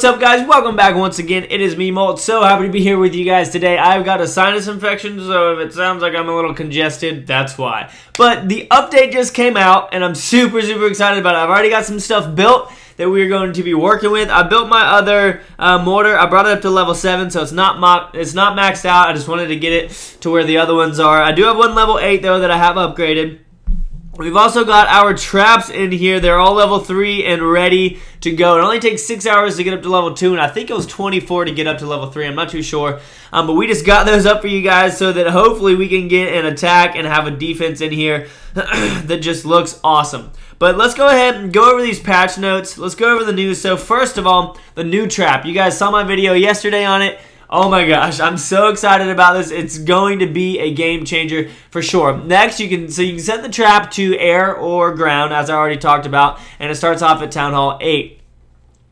what's up guys? Welcome back once again. It is me, Molt. So happy to be here with you guys today. I've got a sinus infection, so if it sounds like I'm a little congested, that's why. But the update just came out, and I'm super, super excited about it. I've already got some stuff built that we're going to be working with. I built my other uh, mortar. I brought it up to level 7, so it's not it's not maxed out. I just wanted to get it to where the other ones are. I do have one level 8, though, that I have upgraded. We've also got our traps in here. They're all level 3 and ready to go. It only takes 6 hours to get up to level 2, and I think it was 24 to get up to level 3. I'm not too sure. Um, but we just got those up for you guys so that hopefully we can get an attack and have a defense in here that just looks awesome. But let's go ahead and go over these patch notes. Let's go over the news. So first of all, the new trap. You guys saw my video yesterday on it. Oh my gosh, I'm so excited about this. It's going to be a game changer for sure. Next, you can so you can set the trap to air or ground, as I already talked about, and it starts off at Town Hall 8.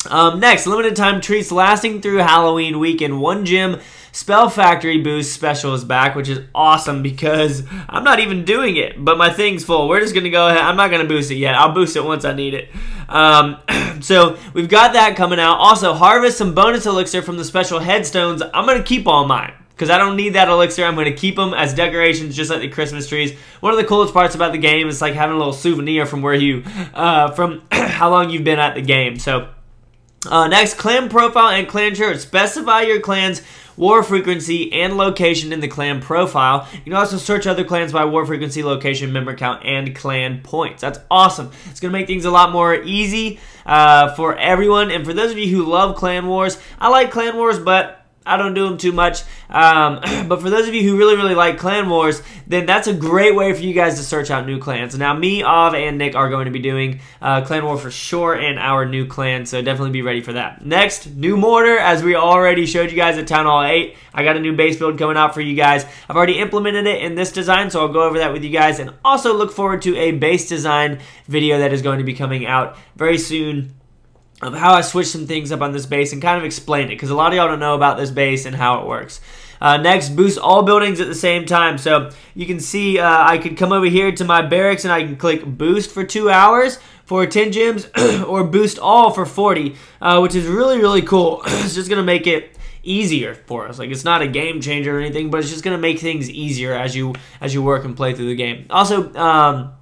Um, next, limited time treats lasting through Halloween week in one gem Spell Factory Boost Special is back, which is awesome because I'm not even doing it, but my thing's full. We're just going to go ahead. I'm not going to boost it yet. I'll boost it once I need it. Um, so we've got that coming out. Also, harvest some bonus elixir from the special headstones. I'm going to keep all mine because I don't need that elixir. I'm going to keep them as decorations, just like the Christmas trees. One of the coolest parts about the game is like having a little souvenir from where you, uh, from how long you've been at the game. So, uh, next, clan profile and clan search. Specify your clan's war frequency, and location in the clan profile. You can also search other clans by war frequency, location, member count, and clan points. That's awesome. It's going to make things a lot more easy uh, for everyone. And for those of you who love Clan Wars, I like Clan Wars, but I don't do them too much. Um, but for those of you who really, really like Clan Wars, then that's a great way for you guys to search out new clans. Now, me, Av, and Nick are going to be doing uh, Clan War for sure and our new clan, so definitely be ready for that. Next, new mortar, as we already showed you guys at Town Hall 8. I got a new base build coming out for you guys. I've already implemented it in this design, so I'll go over that with you guys, and also look forward to a base design video that is going to be coming out very soon of how I switched some things up on this base and kind of explain it because a lot of y'all don't know about this base and how it works. Uh, next, boost all buildings at the same time. So you can see uh, I could come over here to my barracks and I can click boost for two hours for 10 gems or boost all for 40, uh, which is really, really cool. it's just going to make it easier for us. Like it's not a game changer or anything, but it's just going to make things easier as you as you work and play through the game. Also, um,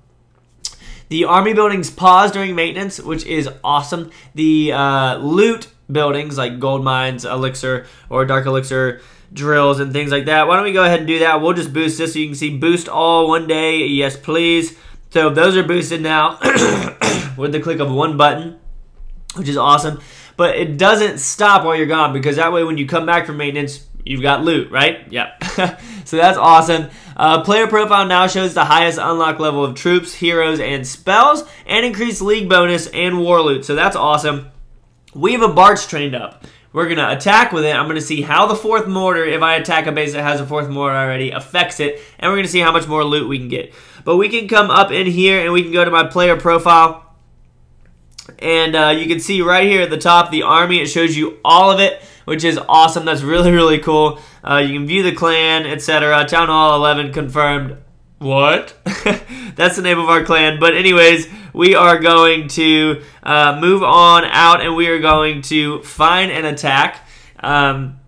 the army buildings pause during maintenance, which is awesome. The uh, loot buildings like gold mines, elixir, or dark elixir drills and things like that. Why don't we go ahead and do that? We'll just boost this so you can see boost all one day. Yes, please. So those are boosted now with the click of one button, which is awesome. But it doesn't stop while you're gone because that way when you come back from maintenance, you've got loot, right? Yep. so that's awesome. Uh, player profile now shows the highest unlock level of troops, heroes, and spells, and increased league bonus and war loot. So that's awesome. We have a Barch trained up. We're going to attack with it. I'm going to see how the fourth mortar, if I attack a base that has a fourth mortar already, affects it. And we're going to see how much more loot we can get. But we can come up in here and we can go to my player profile. And uh, you can see right here at the top, the army. It shows you all of it which is awesome. That's really, really cool. Uh, you can view the clan, etc. Town Hall 11 confirmed. What? That's the name of our clan. But anyways, we are going to uh, move on out and we are going to find an attack. Um,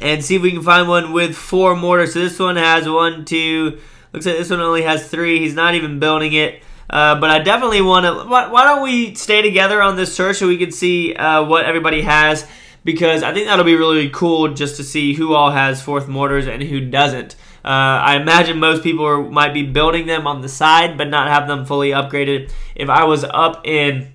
and see if we can find one with four mortars. So this one has one, two, looks like this one only has three. He's not even building it. Uh, but I definitely want to, why, why, don't we stay together on this search so we can see uh, what everybody has because I think that'll be really cool just to see who all has fourth mortars and who doesn't. Uh, I imagine most people are, might be building them on the side, but not have them fully upgraded. If I was up in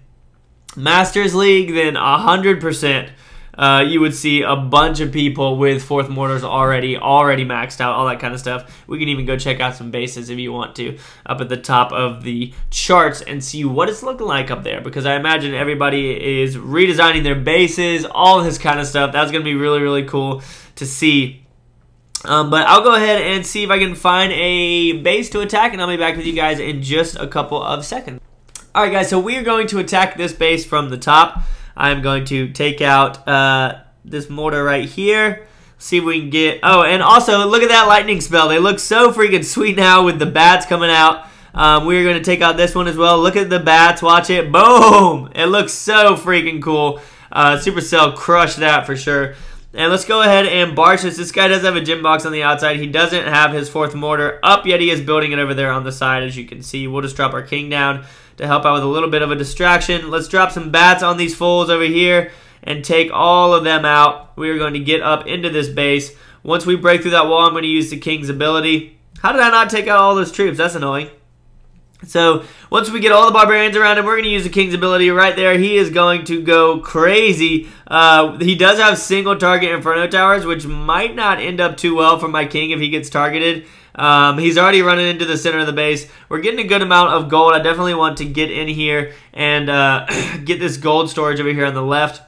Masters League, then 100% uh, you would see a bunch of people with fourth mortars already, already maxed out, all that kind of stuff. We can even go check out some bases if you want to, up at the top of the charts and see what it's looking like up there. Because I imagine everybody is redesigning their bases, all this kind of stuff. That's going to be really, really cool to see. Um, but I'll go ahead and see if I can find a base to attack, and I'll be back with you guys in just a couple of seconds. Alright guys, so we are going to attack this base from the top. I'm going to take out uh, this mortar right here. See if we can get... Oh, and also, look at that lightning spell. They look so freaking sweet now with the bats coming out. Um, we're going to take out this one as well. Look at the bats. Watch it. Boom! It looks so freaking cool. Uh, Supercell crushed that for sure. And let's go ahead and Barch this. This guy does have a gem box on the outside. He doesn't have his fourth mortar up yet. He is building it over there on the side, as you can see. We'll just drop our king down to help out with a little bit of a distraction. Let's drop some bats on these fools over here and take all of them out. We are going to get up into this base. Once we break through that wall, I'm going to use the king's ability. How did I not take out all those troops? That's annoying. So once we get all the barbarians around him, we're going to use the king's ability right there. He is going to go crazy. Uh, he does have single target inferno towers, which might not end up too well for my king if he gets targeted. Um, he's already running into the center of the base. We're getting a good amount of gold. I definitely want to get in here and uh, get this gold storage over here on the left.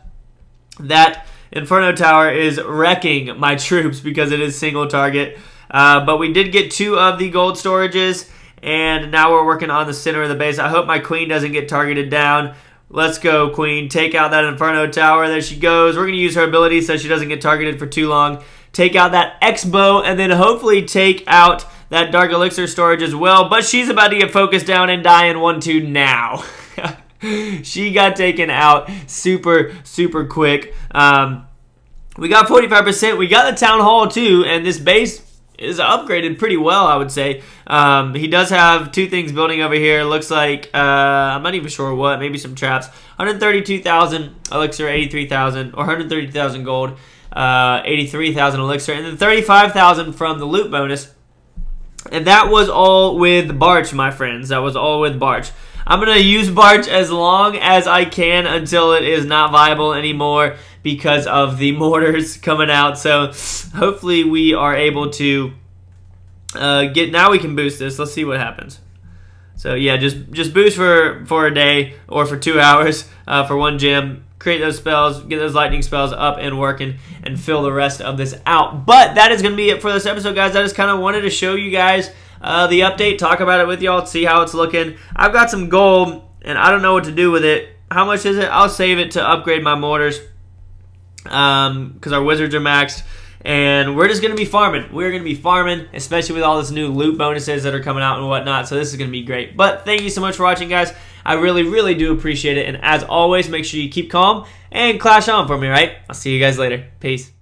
That inferno tower is wrecking my troops because it is single target. Uh, but we did get two of the gold storages. And now we're working on the center of the base. I hope my queen doesn't get targeted down. Let's go, queen. Take out that Inferno Tower. There she goes. We're going to use her ability so she doesn't get targeted for too long. Take out that X-Bow, and then hopefully take out that Dark Elixir storage as well. But she's about to get focused down and die in 1-2 now. she got taken out super, super quick. Um, we got 45%. We got the Town Hall, too, and this base is upgraded pretty well, I would say. Um, he does have two things building over here. Looks like, uh, I'm not even sure what, maybe some traps. 132,000 elixir, 83,000, or 130,000 gold, uh, 83,000 elixir, and then 35,000 from the loot bonus. And that was all with Barch, my friends. That was all with Barch. I'm going to use Barch as long as I can until it is not viable anymore because of the mortars coming out. So hopefully we are able to uh, get, now we can boost this. Let's see what happens. So yeah, just just boost for, for a day or for two hours uh, for one gem. Create those spells, get those lightning spells up and working, and fill the rest of this out. But that is going to be it for this episode, guys. I just kind of wanted to show you guys uh, the update, talk about it with y'all, see how it's looking. I've got some gold, and I don't know what to do with it. How much is it? I'll save it to upgrade my mortars because um, our wizards are maxed. And we're just going to be farming. We're going to be farming, especially with all this new loot bonuses that are coming out and whatnot. So this is going to be great. But thank you so much for watching, guys. I really, really do appreciate it. And as always, make sure you keep calm and clash on for me, right? I'll see you guys later. Peace.